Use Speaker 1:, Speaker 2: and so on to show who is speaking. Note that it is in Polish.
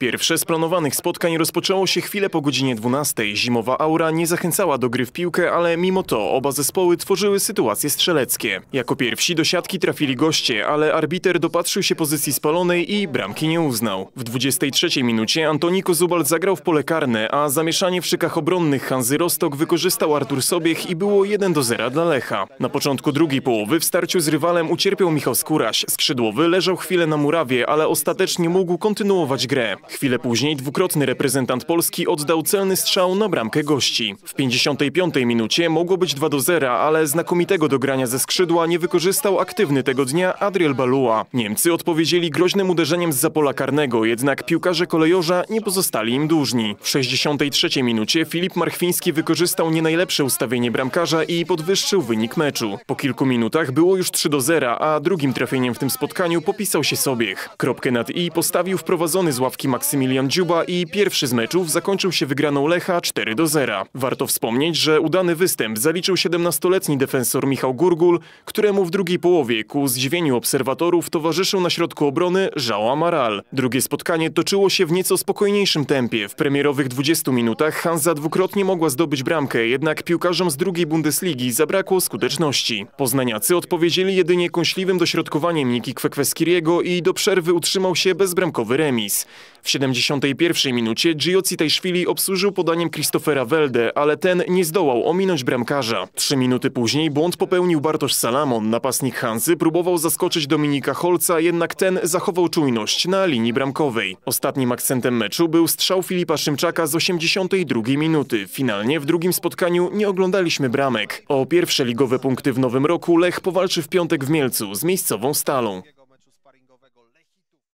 Speaker 1: Pierwsze z planowanych spotkań rozpoczęło się chwilę po godzinie 12. Zimowa aura nie zachęcała do gry w piłkę, ale mimo to oba zespoły tworzyły sytuacje strzeleckie. Jako pierwsi do siatki trafili goście, ale arbiter dopatrzył się pozycji spalonej i bramki nie uznał. W 23 minucie Antoni Kozubal zagrał w pole karne, a zamieszanie w szykach obronnych Hanzy Rostock wykorzystał Artur Sobiech i było 1 do 0 dla Lecha. Na początku drugiej połowy w starciu z rywalem ucierpiał Michał Skóraś. Skrzydłowy leżał chwilę na murawie, ale ostatecznie mógł kontynuować grę. Chwilę później dwukrotny reprezentant Polski oddał celny strzał na bramkę gości. W 55 minucie mogło być 2 do 0, ale znakomitego dogrania ze skrzydła nie wykorzystał aktywny tego dnia Adriel Balua. Niemcy odpowiedzieli groźnym uderzeniem z zapola karnego, jednak piłkarze kolejorza nie pozostali im dłużni. W 63 minucie Filip Marchwiński wykorzystał nie najlepsze ustawienie bramkarza i podwyższył wynik meczu. Po kilku minutach było już 3 do 0, a drugim trafieniem w tym spotkaniu popisał się Sobiech. Kropkę nad i postawił wprowadzony z ławki Maksymilian Dziuba i pierwszy z meczów zakończył się wygraną Lecha 4 do 0. Warto wspomnieć, że udany występ zaliczył 17-letni defensor Michał Gurgul, któremu w drugiej połowie ku zdziwieniu obserwatorów towarzyszył na środku obrony João Amaral. Drugie spotkanie toczyło się w nieco spokojniejszym tempie. W premierowych 20 minutach Hansa dwukrotnie mogła zdobyć bramkę, jednak piłkarzom z drugiej Bundesligi zabrakło skuteczności. Poznaniacy odpowiedzieli jedynie kąśliwym dośrodkowaniem Niki Kwekweskiriego i do przerwy utrzymał się bezbramkowy remis. W 71 minucie Gio Citajszwili obsłużył podaniem Christophera Welde, ale ten nie zdołał ominąć bramkarza. Trzy minuty później błąd popełnił Bartosz Salamon. Napastnik Hansy próbował zaskoczyć Dominika Holca, jednak ten zachował czujność na linii bramkowej. Ostatnim akcentem meczu był strzał Filipa Szymczaka z 82 minuty. Finalnie w drugim spotkaniu nie oglądaliśmy bramek. O pierwsze ligowe punkty w nowym roku Lech powalczy w piątek w Mielcu z miejscową Stalą.